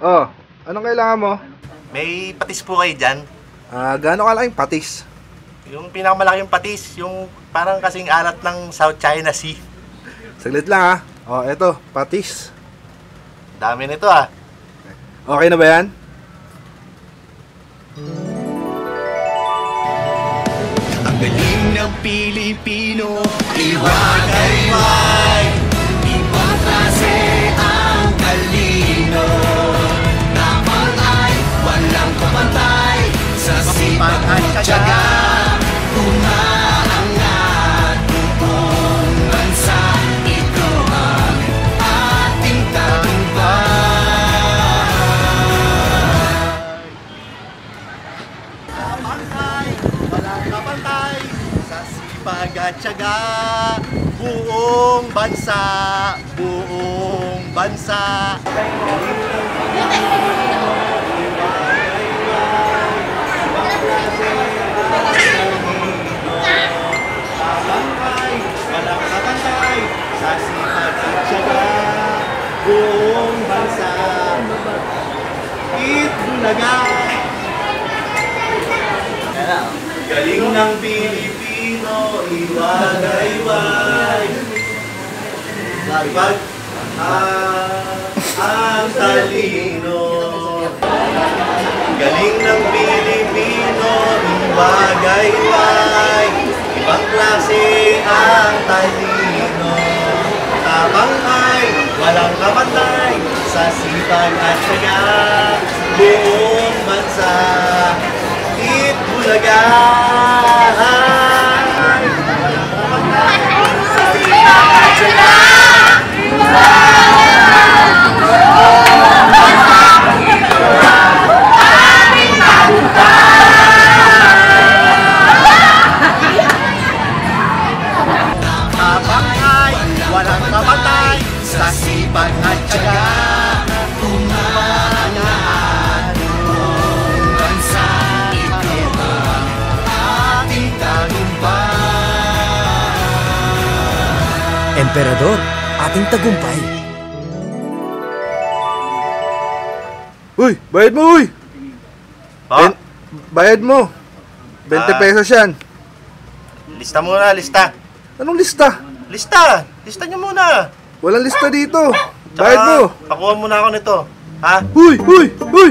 Oh, anong kailangan mo? May patis po kayo dyan. Ah, gaano kalaking patis? Yung pinakamalaking patis, yung parang kasing alat ng South China Sea. Saglit lang ha. Oh, eto, patis. Dami nito ah. Okay na ba yan? Ang galing ng Pilipino Iwagayway sa sipag at tiyaga. Buong bansa, buong bansa. Kapantay, walang kapantay Galing ng Pilipino, iwagayway. Pag ah, ang talino. Galing ng Pilipino, iwagayway. Ibang klase ang talino. Tabang ay walang kapantay sa sipag at syaga. Buong bansa. Ay walang kapatay sa sipag at tiyaga. Emperador, ating tagumpay. Uy, bayad mo, uy! Ben- bayad mo. 20 Ah. pesos yan. Lista muna, lista. Anong lista? Lista! Lista niyo muna. Walang lista dito. Tsaka, Bayad mo. Pakuha muna ako nito. Ha? Uy, uy! Uy!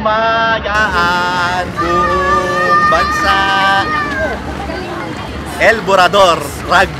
Umagaan buong bansa. El Borador Rugby.